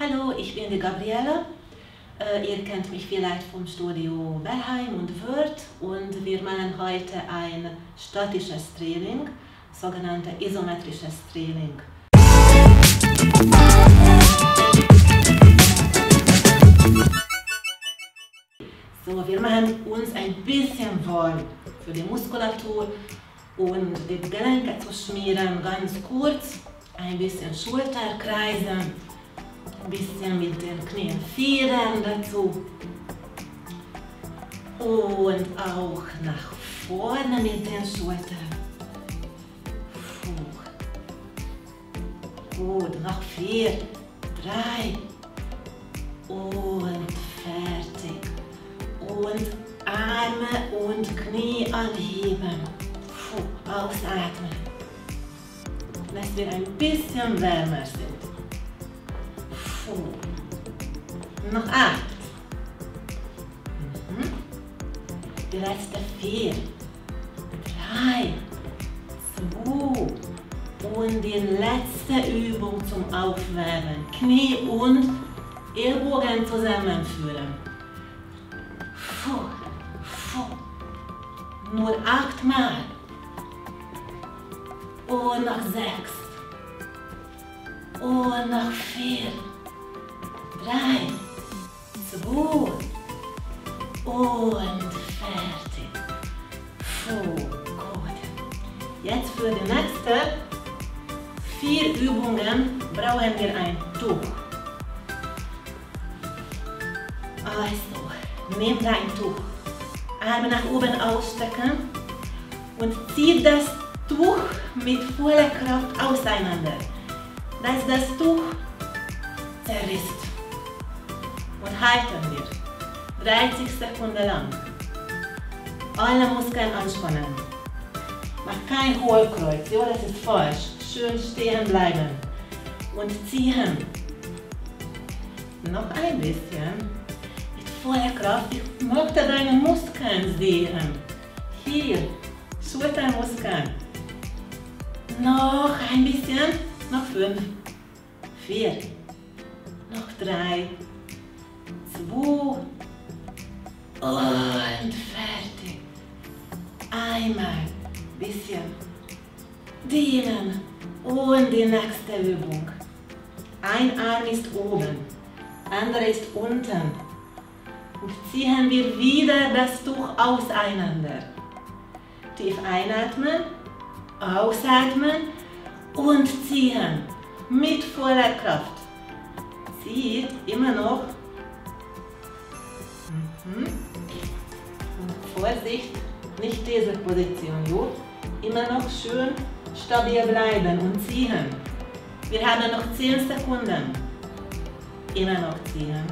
Hallo, ich bin die Gabriele. Äh, ihr kennt mich vielleicht vom Studio Bellheim und Word und wir machen heute ein statisches Training, sogenannte isometrisches Training. So, wir machen uns ein bisschen warm für die Muskulatur und die Gelenke zu schmieren, ganz kurz, ein bisschen Schulter kreisen, bisschen mit den Knien federn dazu und auch nach vorne mit den Schultern. Puh. Gut, noch vier, drei und fertig. Und Arme und Knie anheben. Puh, ausatmen. Dass wir ein bisschen wärmer sind. Puh. Noch acht. Mhm. Die letzte vier. Drei. Zwei. Und die letzte Übung zum Aufwärmen. Knie und Ellbogen zusammenführen. Puh, puh. Nur achtmal. Und noch sechs. Und noch vier. Drei. Zwei. Und fertig. Puh, gut. Jetzt für die nächsten vier Übungen brauchen wir ein Tuch. Also, nehmt ein Tuch, Arme nach oben ausstrecken und zieht das Tuch mit voller Kraft auseinander, dass das Tuch zerrisst. Halten wir 30 Sekunden lang. Alle Muskeln anspannen. Mach kein Hohlkreuz, ja, das ist falsch. Schön stehen bleiben und ziehen. Noch ein bisschen voller Kraft. Ich möchte deine Muskeln sehen. Hier, Schultermuskeln. Noch ein bisschen. Noch fünf. Vier. Noch drei. Zwei. Und fertig. Einmal. Bisschen. Dehnen. Und die nächste Übung. Ein Arm ist oben. Andere ist unten und ziehen wir wieder das Tuch auseinander. Tief einatmen, ausatmen und ziehen mit voller Kraft. Zieht immer noch. Mhm. Und Vorsicht, nicht diese Position, jo? Immer noch schön stabil bleiben und ziehen. Wir haben noch 10 Sekunden. Immer noch ziehen.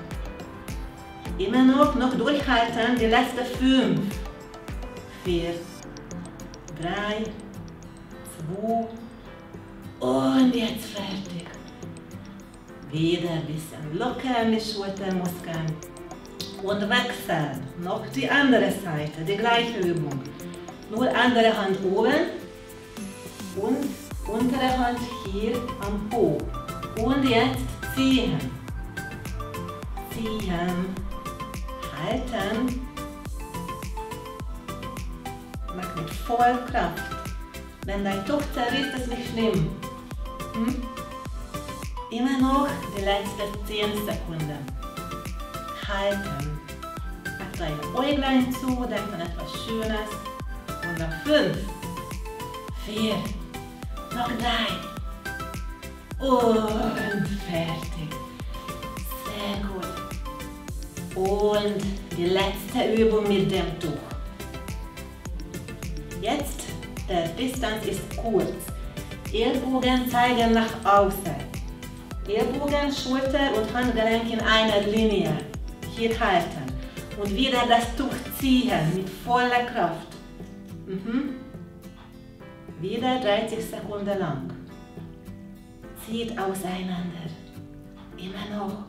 Immer noch, noch durchhalten, die letzte fünf. Vier, drei, zwei und jetzt fertig. Wieder ein bisschen lockern die Schultermuskeln und wechseln. Noch die andere Seite, die gleiche Übung. Nur andere Hand oben und untere Hand hier am Po. Und jetzt ziehen. Ziehen halten. Mach mit voll Kraft. Wenn dein zerrisst, ist nicht schlimm. Hm? Immer noch die letzten 10 Sekunden. Halten. Mach deine Äuglein zu, denk an etwas Schönes. Und noch 5, 4, noch 3. Und fertig. Sehr gut. Und die letzte Übung mit dem Tuch. Jetzt, der Distanz ist kurz. Ellbogen zeigen nach außen. Ellbogen, Schulter und Handgelenk in einer Linie. Hier halten. Und wieder das Tuch ziehen mit voller Kraft. Mhm. Wieder 30 Sekunden lang. Zieht auseinander. Immer noch.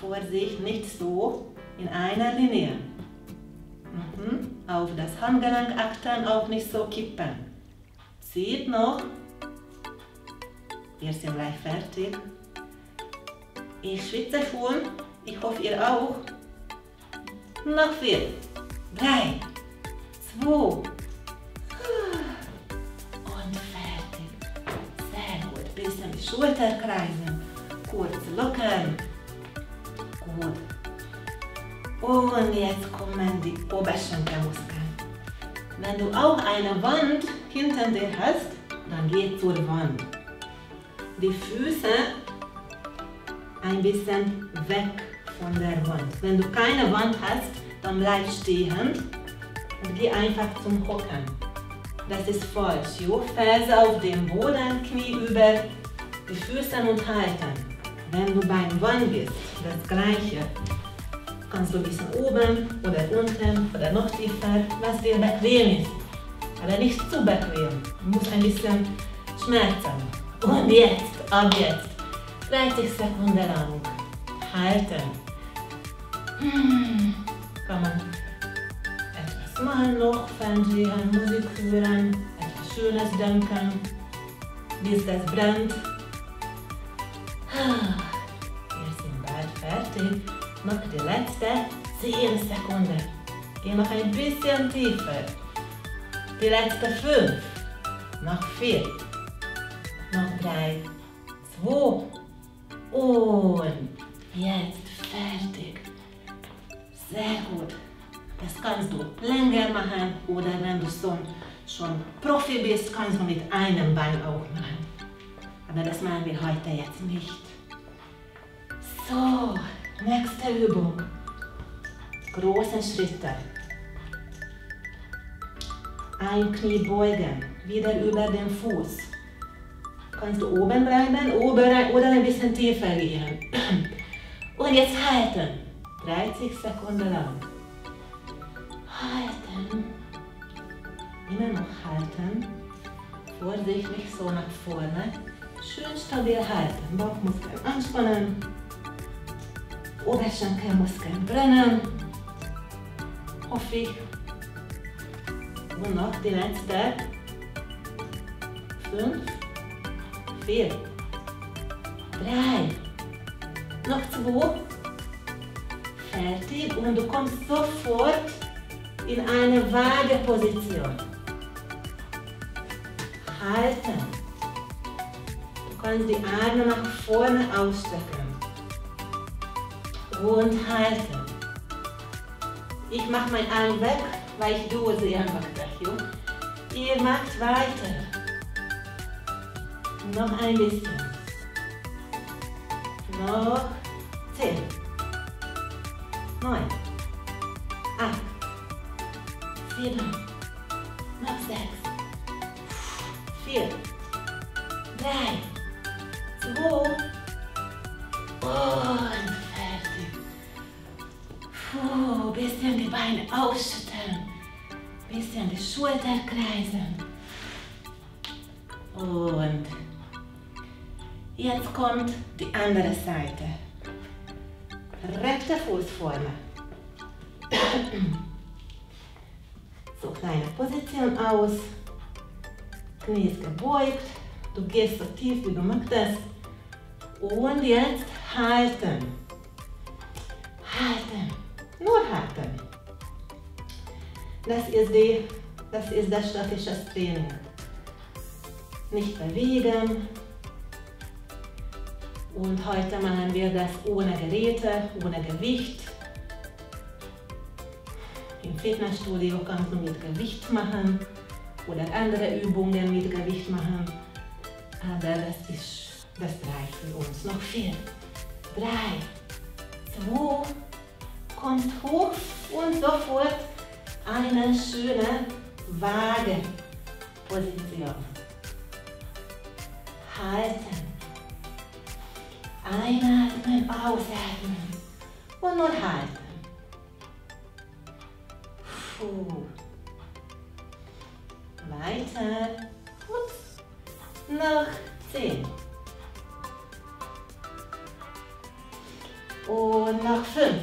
Vorsicht, nicht so in einer Linie. Mhm. Auf das Handgelenk achten, auch nicht so kippen. Zieht noch. Wir sind gleich fertig. Ich schwitze schon. Ich hoffe, ihr auch. Noch vier, drei, zwei und fertig. Sehr gut. Bisschen die Schulter kreisen. Kurz lockern. Gut. Und jetzt kommen die Oberschenkelmuskeln. Wenn du auch eine Wand hinter dir hast, dann geh zur Wand. Die Füße ein bisschen weg von der Wand. Wenn du keine Wand hast, dann bleib stehen und geh einfach zum Hocken. Das ist falsch. Jo? Ferse auf dem Boden, Knie über die Füße und halten. Wenn du beim Wand bist, das gleiche. Kannst du ein bisschen oben oder unten oder noch tiefer, was dir bequem ist. Aber nicht zu bequem. Du musst ein bisschen schmerzen. Und jetzt, ab jetzt, 30 Sekunden lang halten. Hm. Kann man etwas machen noch, Fernsehen, Musik hören, etwas Schönes denken, bis das brennt. Wir sind bald fertig. Noch die letzte 10 Sekunden. Geh noch ein bisschen tiefer. Die letzte 5. Noch 4. Noch 3. 2. Und jetzt fertig. Sehr gut. Das kannst du länger machen oder wenn du schon, Profi bist, kannst du mit einem Bein auch machen. Aber das machen wir heute jetzt nicht. So, nächste Übung. Große Schritte. Ein Knie beugen, wieder über den Fuß. Kannst du oben bleiben oder, oder ein bisschen tiefer gehen. Und jetzt halten. 30 Sekunden lang. Halten. Immer noch halten. Vorsichtig so nach vorne. Schön stabil halten. Bauchmuskeln anspannen. Oberschenkelmuskeln brennen. Hoffe ich. Und noch die letzte. Fünf. Vier. Drei. Noch zwei. Fertig. Und du kommst sofort in eine Waageposition. Halten. Du kannst die Arme nach vorne ausstrecken. Und halten. Ich mache meinen Arm weg, weil ich sie einfach gleich. Ihr macht weiter. Noch ein bisschen. Noch zehn. Neun. Acht. Sieben. Noch sechs. Vier. Drei. Zwei. Und fertig. Puh, bisschen die Beine ausschütteln. Bisschen die Schulter kreisen. Und jetzt kommt die andere Seite. Rechter Fuß vorne. So kleine Position aus. Knie ist gebeugt. Du gehst so tief wie du möchtest. Und jetzt halten. Halten. Nur halten. Das ist, die, das, ist das statische Training. Nicht bewegen. Und heute machen wir das ohne Geräte, ohne Gewicht. Im Fitnessstudio kannst du mit Gewicht machen oder andere Übungen mit Gewicht machen. Aber das, ist, das reicht für uns. Noch vier, drei, zwei, kommt hoch und sofort eine schöne Waageposition. Halten. Einatmen, ausatmen und nun halten. Puh. Weiter. Ups. Noch zehn. Und noch fünf,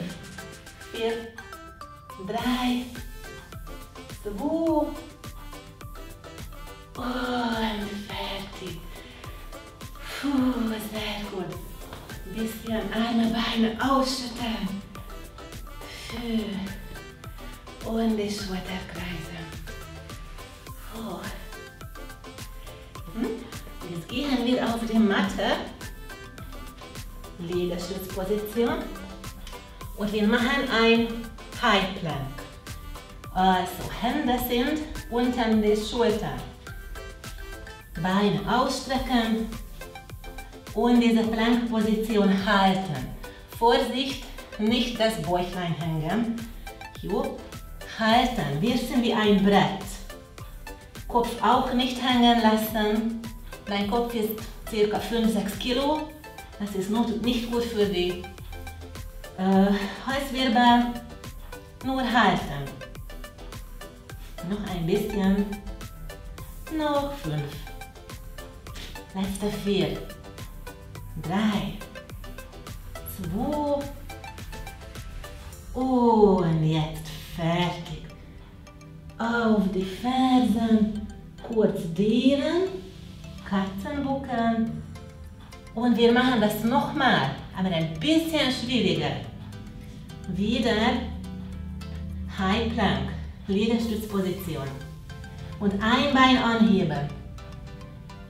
vier, drei, zwei und fertig. Puh, sehr gut. Bisschen Arme, Beine ausschütteln. Und die Schulterkreise. Hoch. Hm? Jetzt gehen wir auf die Matte. Liegestützposition. Und wir machen ein High Plank. Also Hände sind unter den Schultern. Beine ausstrecken und diese Plankposition halten. Vorsicht, nicht das Bäuchlein hängen. Jo. Halten, wir sind wie ein Brett. Kopf auch nicht hängen lassen. Dein Kopf ist ca. 5-6 Kilo. Das ist nicht gut für die äh, Halswirbel. Nur halten. Noch ein bisschen. Noch fünf. Letzte vier. Drei. Zwei. Und jetzt fertig. Auf die Fersen kurz dehnen, Katzenbucken. Und wir machen das nochmal, aber ein bisschen schwieriger. Wieder High Plank, Liegestützposition. Und ein Bein anheben.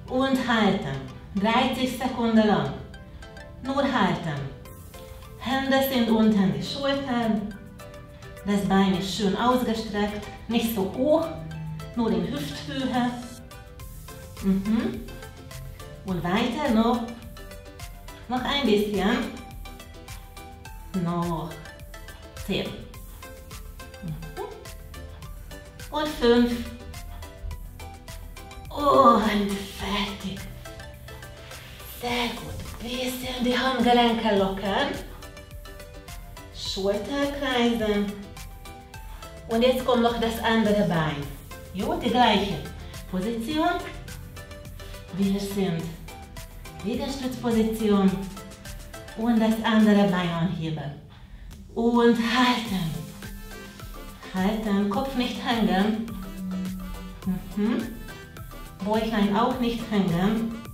Und halten. 30 Sekunden lang. Nur halten. Hände sind unter die Schultern. Das Bein ist schön ausgestreckt, nicht so hoch, nur in Hüfthöhe. Mhm. Und weiter noch, noch ein bisschen. Noch zehn. Mhm. Und fünf. Und fertig. Sehr gut. Bisschen die Handgelenke lockern. Schulter kreisen. Und jetzt kommt noch das andere Bein. Jo, die gleiche Position. Wir sind Liegestützposition und das andere Bein anheben. Und halten. Halten, Kopf nicht hängen. Mhm. Bäuchlein auch nicht hängen.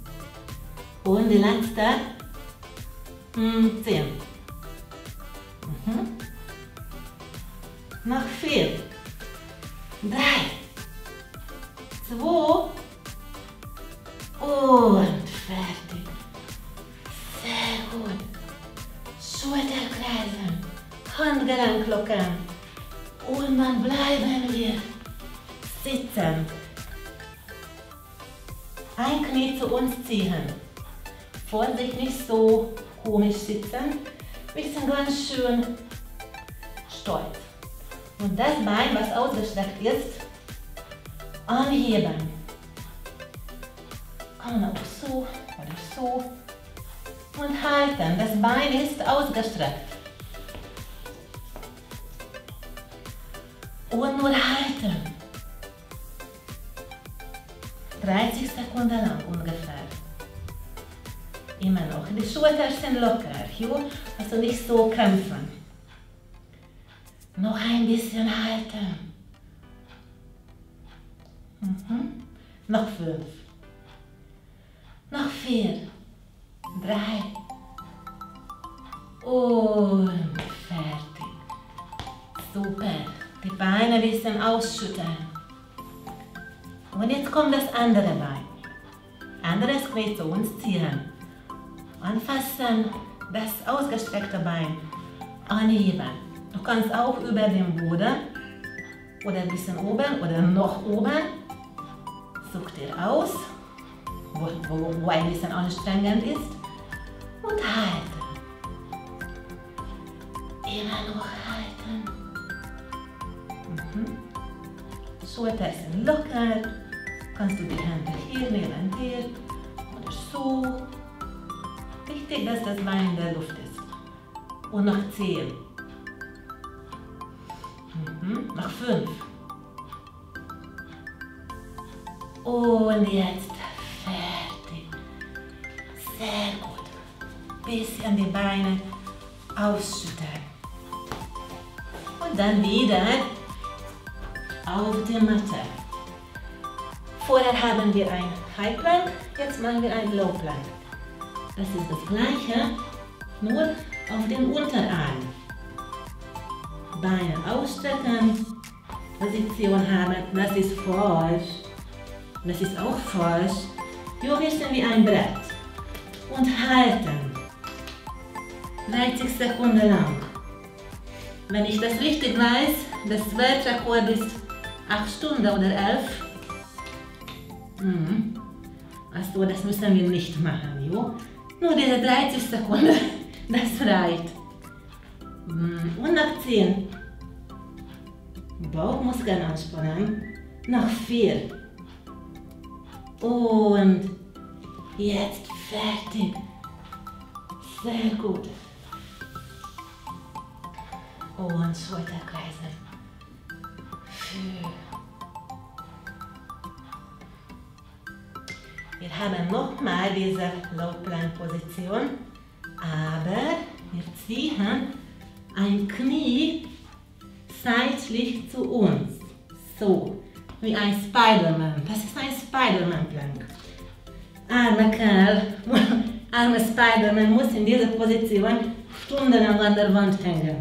Und die letzte. Mhm, zehn. Mhm. Noch vier. Drei. Zwei. Und fertig. Sehr gut. Schulterkreisen. Handgelenk lockern. Und dann bleiben wir sitzen. Ein Knie zu uns ziehen. Vorsicht, nicht so komisch sitzen. Wir sind ganz schön stolz. Und das Bein, was ausgestreckt ist, anheben. Kann auch so oder so. Und halten. Das Bein ist ausgestreckt. Und nur halten. 30 Sekunden lang Schultern sind locker. Jo? Also nicht so kämpfen. Noch ein bisschen halten. Mhm. Noch fünf. Noch vier. Drei. Und fertig. Super. Die Beine ein bisschen ausschütteln. Und jetzt kommt das andere Bein. Anderes Knie zu uns ziehen. Anfassen, das ausgestreckte Bein anheben. Du kannst auch über den Boden oder ein bisschen oben oder noch oben. Such dir aus, wo, wo, wo ein bisschen anstrengend ist. Und halten. Immer noch halten. Mhm. Schulter sind locker. Kannst du die Hände hier neben dir oder so. Wichtig, dass das Bein in der Luft ist. Und noch zehn. Mhm. Noch fünf. Und jetzt fertig. Sehr gut. Bisschen die Beine ausschütteln. Und dann wieder auf die Matte. Vorher haben wir ein High Plank, jetzt machen wir ein Low Plank. Das ist das gleiche, Nur auf den Unterarm. Beine ausstrecken. Position haben. Das ist falsch. Das ist auch falsch. Wir sind wie ein Brett. Und halten. 30 Sekunden lang. Wenn ich das richtig weiß, das Weltrekord ist 8 Stunden oder 11. Mhm. Also das müssen wir nicht machen, jo? Nur diese 30 Sekunden, das reicht. Und nach 10. Bauchmuskeln anspannen. Nach 4. Und jetzt fertig. Sehr gut. Und Schulterkreise. Wir haben nochmal diese Low Plank Position, aber wir ziehen ein Knie seitlich zu uns. So, wie ein Spider-Man. Das ist ein Spider-Man Plank. Armer Kerl, armer Spider-Man muss in dieser Position stundenlang an der Wand hängen.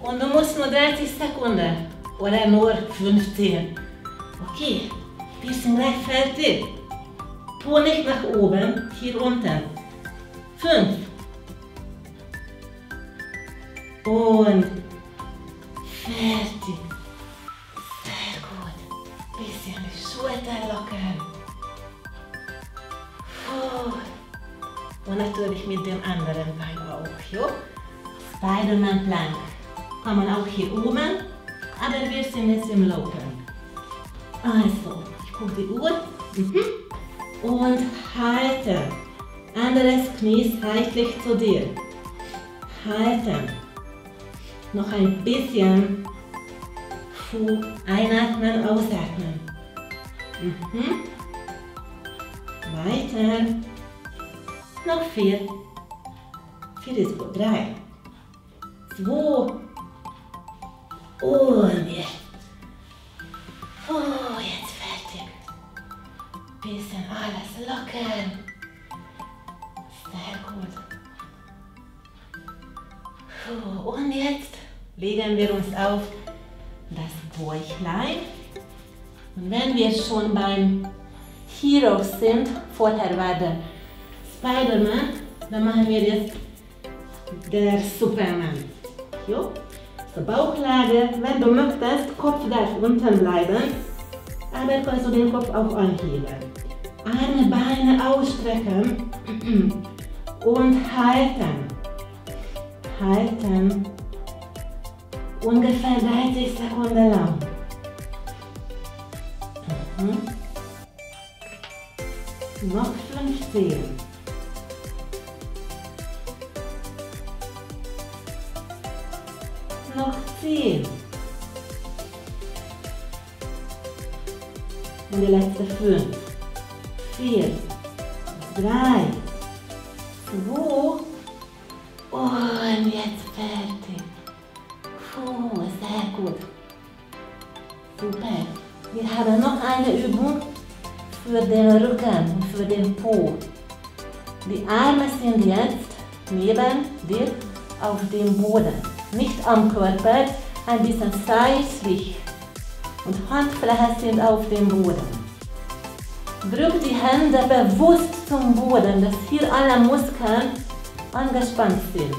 Und du musst nur 30 Sekunden oder nur 15. Okay, wir sind gleich fertig. Tu nicht nach oben, hier unten. 5. Und fertig. Sehr gut. Bisschen die Schulter lockern. Und natürlich mit dem anderen Bein auch. Jo? Spider-Man Plank. Kann man auch hier oben, aber wir sind jetzt im Plank. Also, ich gucke die Uhr. Mhm. Und halten. Anderes Knie seitlich zu dir. Halten. Noch ein bisschen. Einatmen, ausatmen. Mhm. Weiter. Noch vier. Vier ist gut. Drei. Zwei. Und jetzt. Oh, jetzt fertig. Bisschen alles lockern. Sehr gut. Und jetzt legen wir uns auf das Bäuchlein. Und wenn wir schon beim Heroes sind, vorher war der Spider-Man, dann machen wir jetzt der Superman. Jo? So, Bauchlage, wenn du möchtest, Kopf darf unten bleiben, aber kannst du den Kopf auch anheben. Arme, Beine ausstrecken und halten. Halten. Ungefähr 30 Sekunden lang. Mhm. Noch 15. Noch 10. Und die letzte 5. 4. 3. 2. Und jetzt fertig. Puh, sehr gut. Super. Wir haben noch eine Übung für den Rücken für den Po. Die Arme sind jetzt neben dir auf dem Boden. Nicht am Körper, ein bisschen seitlich. Und Handflächen sind auf dem Boden. Drück die Hände bewusst zum Boden, dass hier alle Muskeln angespannt sind.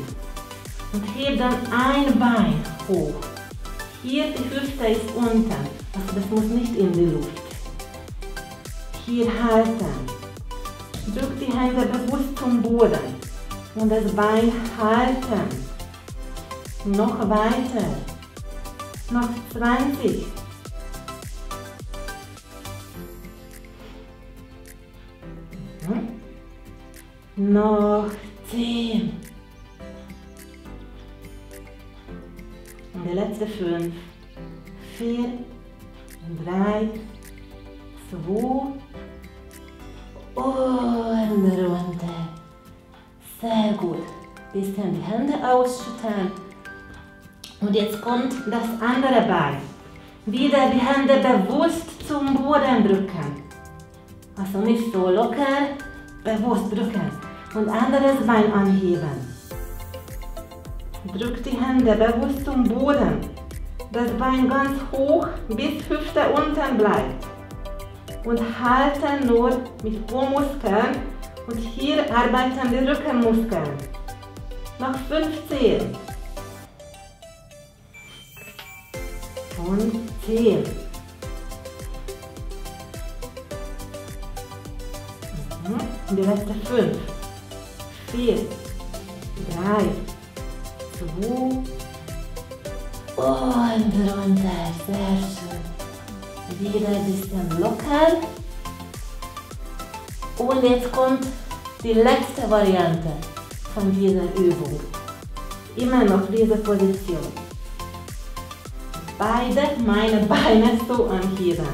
Und heb dann ein Bein hoch. Hier die Hüfte ist unten, also das muss nicht in die Luft. Hier halten. Drück die Hände bewusst zum Boden und das Bein halten. Noch weiter. Noch 20. Noch 10. Und der letzte 5. 4, 3, 2 und runter. Sehr gut. Bisschen die Hände ausschütteln. Und jetzt kommt das andere Bein. Wieder die Hände bewusst zum Boden drücken. Also nicht so locker, bewusst drücken. Und anderes Bein anheben. Drück die Hände bewusst zum Boden. Das Bein ganz hoch bis Hüfte unten bleibt. Und halte nur mit Po-Muskeln und hier arbeiten die Rückenmuskeln. Noch 15. Und 10. Mhm. Die letzte 5. 4. 3. 2. Und runter. Sehr schön. Wieder ein bisschen locker. Und jetzt kommt die letzte Variante von dieser Übung. Immer noch diese Position. Beide meine Beine so anheben.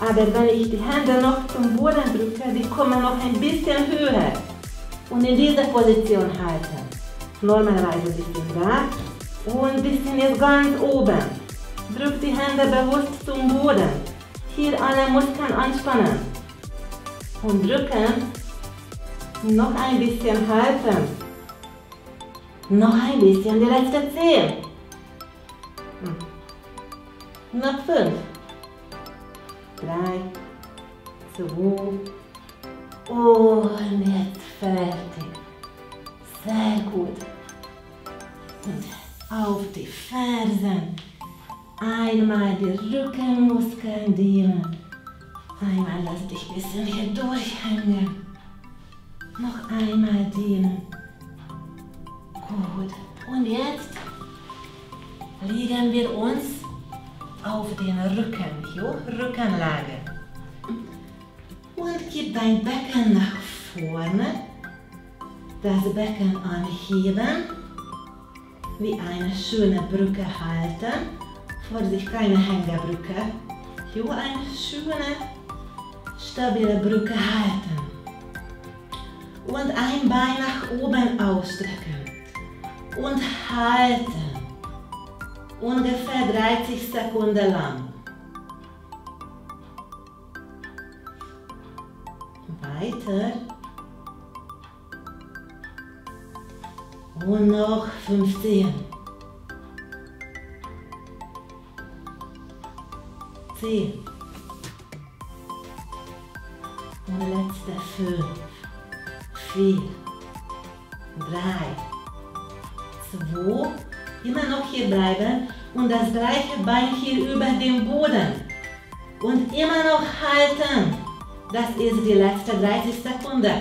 Aber wenn ich die Hände noch zum Boden drücke, die kommen noch ein bisschen höher. Und in dieser Position halten. Normalerweise ein bisschen da und ein bisschen jetzt ganz oben. Drück die Hände bewusst zum Boden. Hier alle Muskeln anspannen und drücken. Noch ein bisschen halten. Noch ein bisschen, die letzte zehn. Hm. Noch fünf. Drei, zwei und jetzt fertig. Sehr gut. Und auf die Fersen. Einmal die Rückenmuskeln dehnen. Einmal lass dich ein bisschen hier durchhängen. Noch einmal dehnen. Gut. Und jetzt legen wir uns auf den Rücken. Jo? Rückenlage. Und gib dein Becken nach vorne. Das Becken anheben. Wie eine schöne Brücke halten. Vorsicht, keine Hängebrücke. Jo, eine schöne stabile Brücke halten. Und ein Bein nach oben ausstrecken. Und halten. Ungefähr 30 Sekunden lang. Weiter. Und noch 15. 10. Und letzte 5, 4, 3, 2. Immer noch hier bleiben und das gleiche Bein hier über dem Boden. Und immer noch halten. Das ist die letzte 30 Sekunden.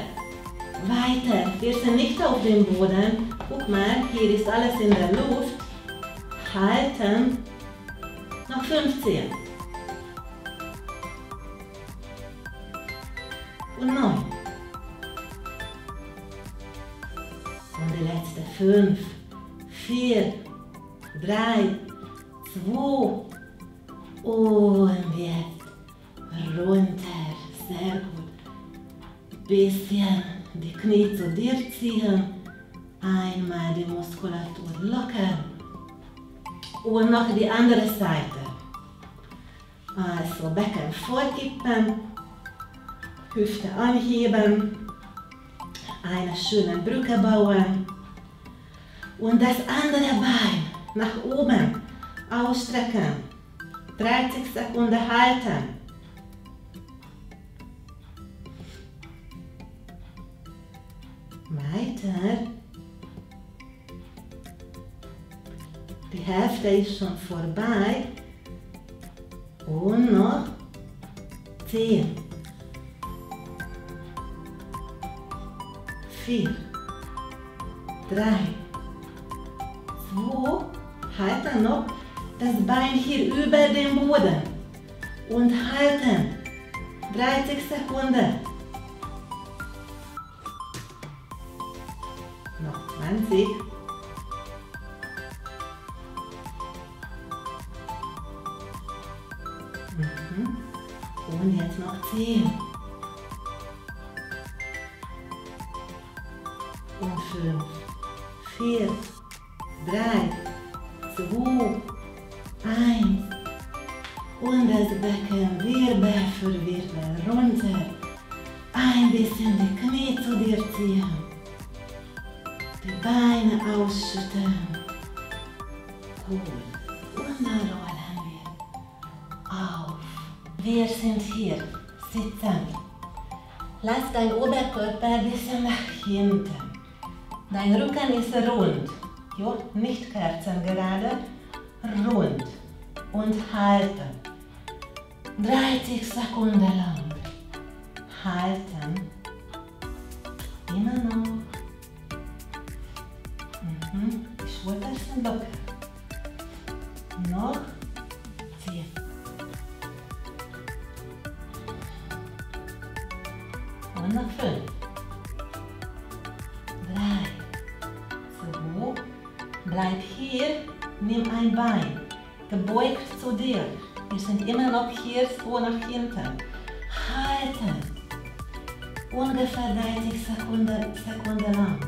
Weiter. Wir sind nicht auf dem Boden. Guck mal, hier ist alles in der Luft. Halten. Noch 15. Und 9. Und die letzte 5, 4, 3, 2 und jetzt runter. Sehr gut. Bisschen die Knie zu dir ziehen. Einmal die Muskulatur lockern. Und noch die andere Seite. Also Becken vorkippen, Hüfte anheben, eine schöne Brücke bauen und das andere Bein nach oben ausstrecken. 30 Sekunden halten. Weiter. Die Hälfte ist schon vorbei. Und noch 10. 4. 3. 2. Halten noch das Bein hier über dem Boden. Und halten. 30 Sekunden. Noch 20. Und jetzt noch 10. Und 5, 4, 3, 2, 1. Und das Becken Wirbel für Wirbel runter. Ein bisschen die Knie zu dir ziehen. Die Beine ausschütten. Gut. Und Wir sind hier. Sitzen. Lass dein Oberkörper ein bisschen nach hinten. Dein Rücken ist rund. Jo, nicht kerzengerade. Rund. Und halten. 30 Sekunden lang. Halten. Immer noch. Mhm. Die Schultern sind locker. So nach hinten. Halten. Ungefähr 30 Sekunden, Sekunden lang.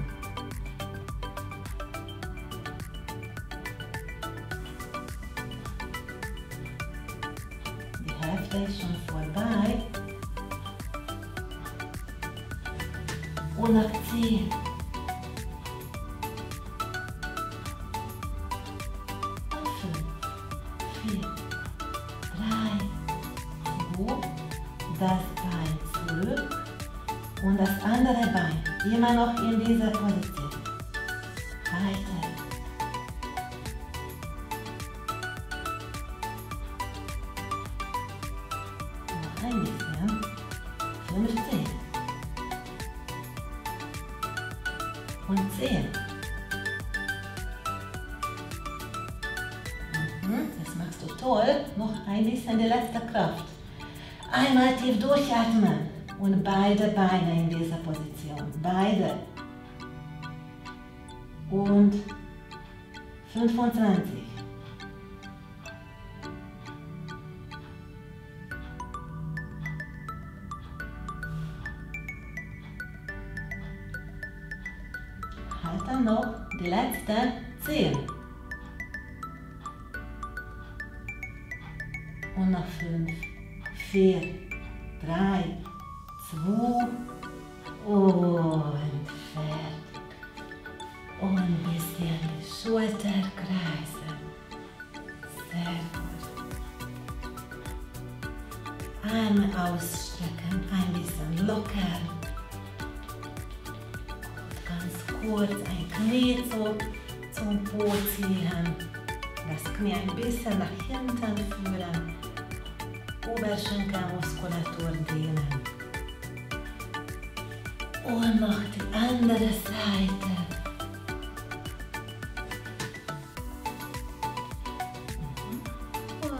Die Hälfte ist schon vorbei. Und noch 10. immer noch in dieser Position. Weiter. Noch ein bisschen. 15. Und 10. Mhm, das machst du toll. Noch ein bisschen die letzte Kraft. Einmal tief durchatmen und beide Beine Dann noch die letzten 10. Und noch 5, 4, 3, 2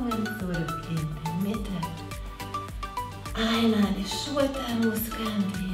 Und zurück in die Mitte. Einmal die Schultermuskeln dehnen.